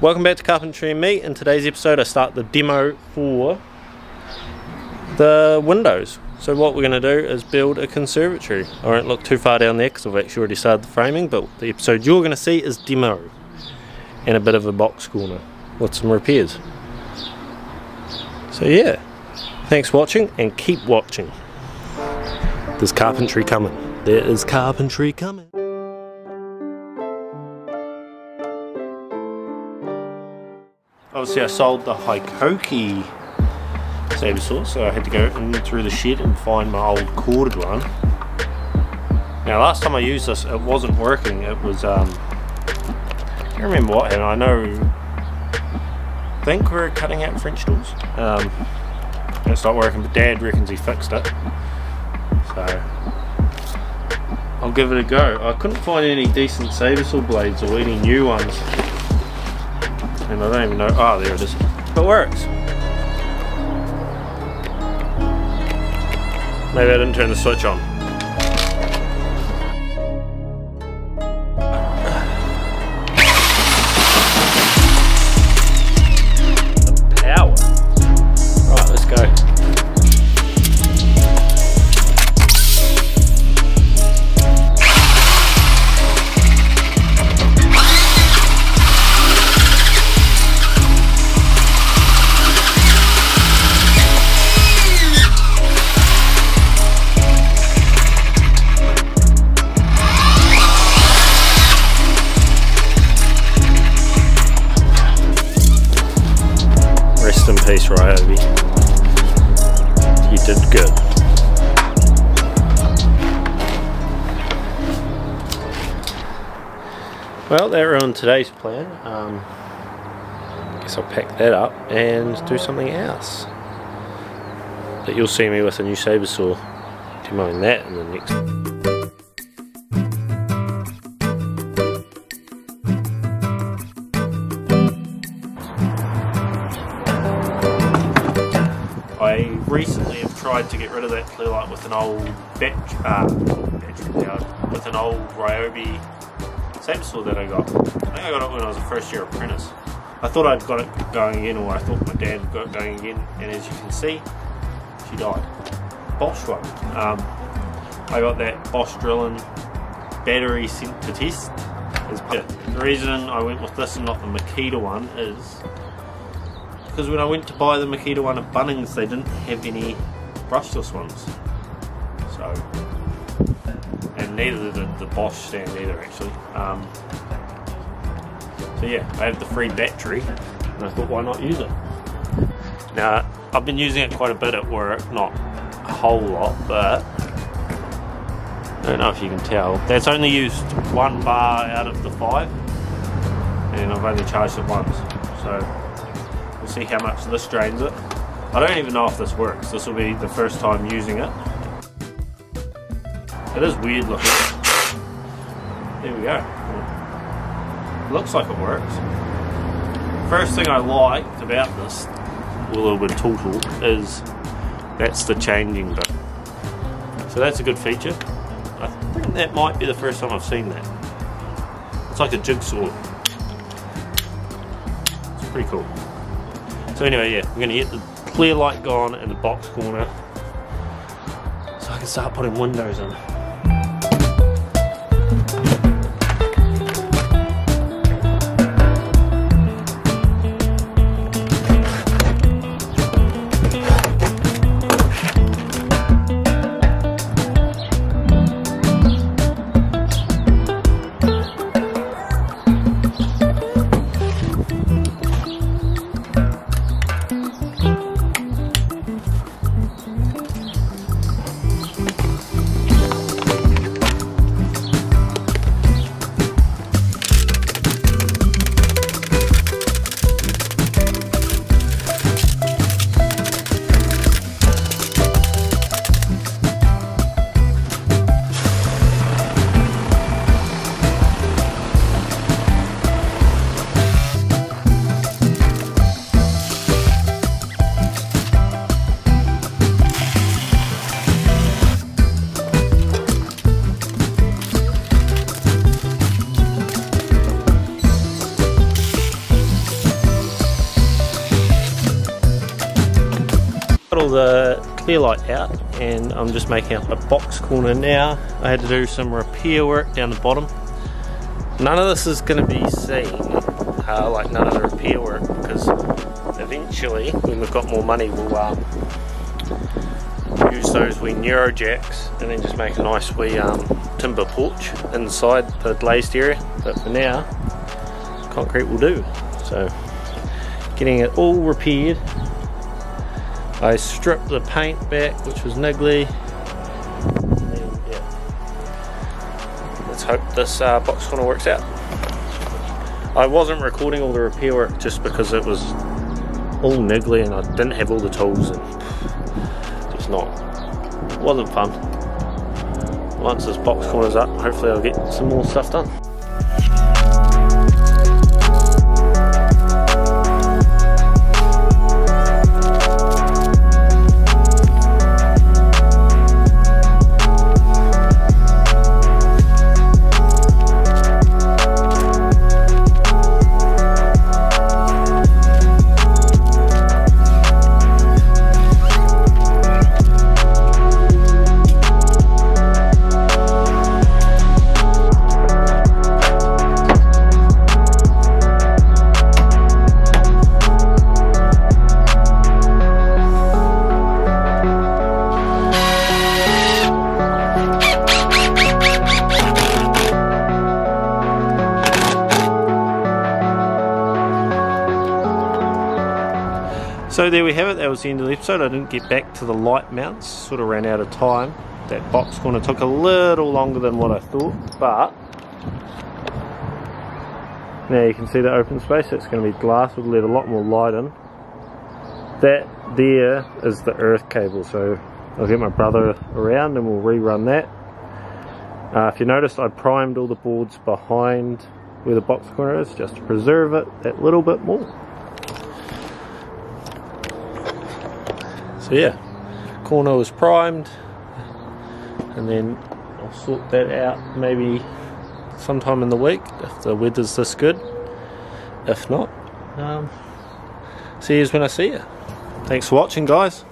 Welcome back to Carpentry and Me. In today's episode I start the demo for the windows. So what we're going to do is build a conservatory. I won't look too far down there because I've actually already started the framing but the episode you're going to see is demo and a bit of a box corner with some repairs. So yeah, thanks for watching and keep watching. There's carpentry coming. There is carpentry coming. Obviously I sold the Hikoki saber saw so I had to go in through the shed and find my old corded one. Now last time I used this it wasn't working, it was um, I can't remember what and I know I think we're cutting out French doors. Um, it's not working but dad reckons he fixed it. So I'll give it a go. I couldn't find any decent saber saw blades or any new ones and I don't even know, oh there it is. It works. Maybe I didn't turn the switch on. Ryobi. You did good. Well, that ruined today's plan. Um, guess I'll pack that up and do something else. But you'll see me with a new saber saw demoing that in the next. To get rid of that clear light with an old batch, uh, battery powered, with an old Ryobi saw that I got. I think I got it when I was a first year apprentice. I thought I'd got it going again, or I thought my dad got it going again, and as you can see, she died. Bosch one. Um, I got that Bosch drilling battery sent to test. The reason I went with this and not the Makita one is because when I went to buy the Makita one at Bunnings, they didn't have any brushless ones. So, and neither did the Bosch stand either, actually. Um, so yeah, I have the free battery, and I thought, why not use it? Now, I've been using it quite a bit at work, not a whole lot, but I don't know if you can tell. That's only used one bar out of the five, and I've only charged it once. So We'll see how much this drains it. I don't even know if this works. This will be the first time using it. It is weird looking. There we go. looks like it works. First thing I liked about this little bit tool is that's the changing bit. So that's a good feature. I think that might be the first time I've seen that. It's like a jigsaw. It's pretty cool. So anyway, yeah, we're gonna get the clear light gone in the box corner so I can start putting windows in. All the clear light out and I'm just making up a box corner now. I had to do some repair work down the bottom. None of this is going to be seen, uh, like none of the repair work, because eventually, when we've got more money, we'll um, use those wee Neurojacks and then just make a nice wee um, timber porch inside the glazed area. But for now, concrete will do. So, getting it all repaired I stripped the paint back, which was niggly. Let's hope this uh, box corner works out. I wasn't recording all the repair work just because it was all niggly and I didn't have all the tools and just not, wasn't fun. Once this box corner's up, hopefully I'll get some more stuff done. So there we have it, that was the end of the episode. I didn't get back to the light mounts, sort of ran out of time. That box corner took a little longer than what I thought, but now you can see the open space, it's going to be glass, we'll let a lot more light in. That there is the earth cable, so I'll get my brother around and we'll rerun that. Uh, if you notice, I primed all the boards behind where the box corner is, just to preserve it that little bit more. So yeah, corner was primed and then I'll sort that out maybe sometime in the week if the weather's this good. If not, um, see you when I see you. Thanks for watching guys.